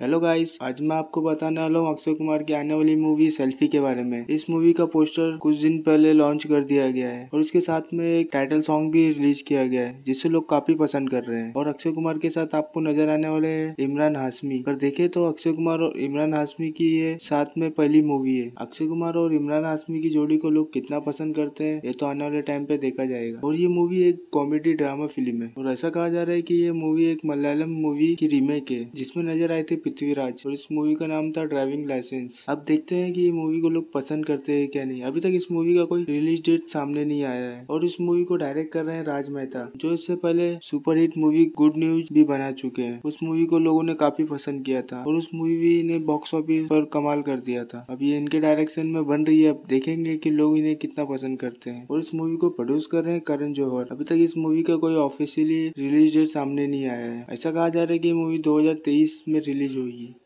Hello guys, आज मैं आपको बताने वाला हूँ अक्षय कुमार की आने वाली मूवी सेल्फी के बारे में। इस मूवी का पोस्टर कुछ दिन पहले लॉन्च कर दिया गया है और उसके साथ में एक टाइटल सॉन्ग भी रिलीज़ किया गया है जिससे लोग काफ़ी पसंद कर रहे हैं। और अक्षय कुमार के साथ आपको नज़र आने वाले हैं इमरान हाशमी। पर देखे तो अक्षय कुमार और इमरान हाशमी की ये साथ में पहली मूवी है। अक्षय कुमार और इमरान हाशमी की जोड़ी को लोग कितना पसंद करते हैं, ये तो आने वाले टाइम पे देखा जाएगा। और ये मूवी एक कॉमेडी ड्रामा फ़िल्म है। और ऐसा कहा जा रहा है की ये मूवी एक मलयालम मूवी की रीमेक है, जिसमें नज़र आए थे पृथ्वीराज और इस मूवी का नाम था ड्राइविंग लाइसेंस। अब देखते हैं कि ये मूवी को लोग पसंद करते हैं क्या नहीं। अभी तक इस मूवी का कोई रिलीज़ डेट सामने नहीं आया है और इस मूवी को डायरेक्ट कर रहे हैं राज मेहता, जो इससे पहले सुपरहिट मूवी गुड न्यूज़ भी बना चुके हैं। उस मूवी को लोगों ने काफ़ी पसंद किया था और उस मूवी ने बॉक्स ऑफ़िस पर कमाल कर दिया था। अब ये इनके डायरेक्शन में बन रही है। अब देखेंगे की लोग इन्हें कितना पसंद करते हैं और इस मूवी को प्रोड्यूस कर रहे हैं करण जौहर। अभी तक इस मूवी का कोई ऑफिशियली रिलीज़ डेट सामने नहीं आया है। ऐसा कहा जा रहा है की मूवी 2023 में रिलीज़ 注意。